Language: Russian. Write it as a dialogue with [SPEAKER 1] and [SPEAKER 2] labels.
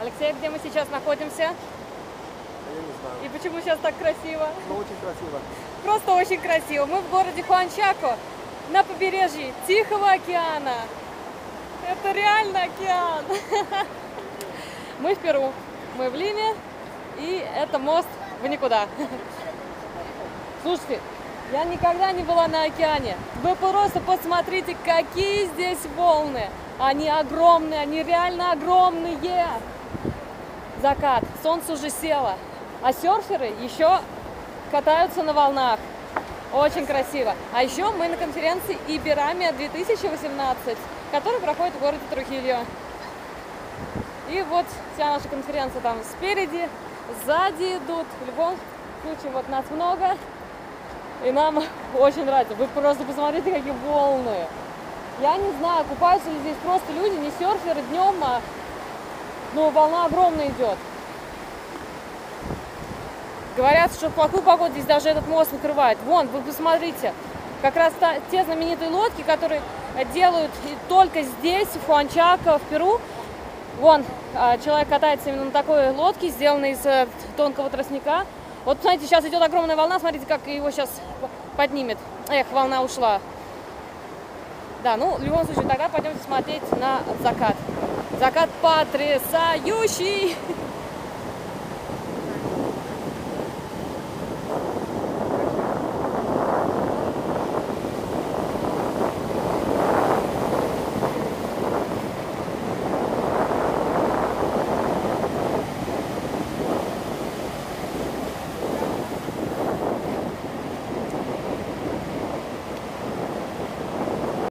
[SPEAKER 1] Алексей, где мы сейчас находимся?
[SPEAKER 2] Я не знаю.
[SPEAKER 1] И почему сейчас так красиво?
[SPEAKER 2] Ну, очень красиво.
[SPEAKER 1] Просто очень красиво. Мы в городе Хуанчако, на побережье Тихого океана. Это реально океан. Мы в Перу, мы в Лиме, и это мост в никуда. Слушайте, я никогда не была на океане. Вы просто посмотрите, какие здесь волны. Они огромные, они реально огромные. Закат, солнце уже село. А серферы еще катаются на волнах. Очень красиво. А еще мы на конференции Иберамия 2018, которая проходит в городе Трухильо. И вот вся наша конференция там спереди, сзади идут. В любом случае, вот нас много. И нам очень нравится. Вы просто посмотрите, какие волны. Я не знаю, купаются ли здесь просто люди, не серферы днем, а ну, волна огромная идет. Говорят, что в плохую погоду здесь даже этот мост накрывает. Вон, вы посмотрите, как раз та, те знаменитые лодки, которые делают только здесь, в Хуанчако, в Перу. Вон, а, человек катается именно на такой лодке, сделанной из э, тонкого тростника. Вот, смотрите, сейчас идет огромная волна, смотрите, как его сейчас поднимет. Эх, волна ушла. Да, ну, в любом случае, тогда пойдемте смотреть на закат. Закат потрясающий!